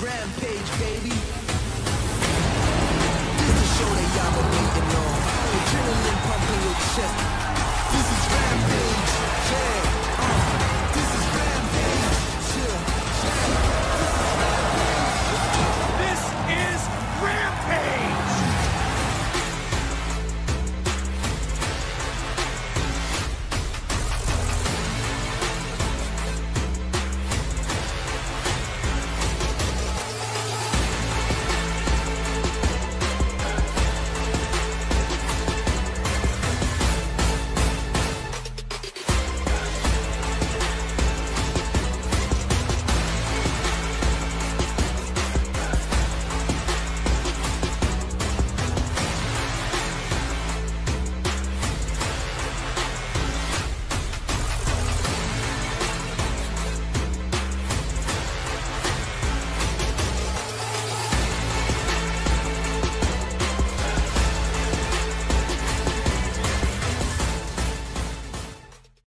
Rampage, baby.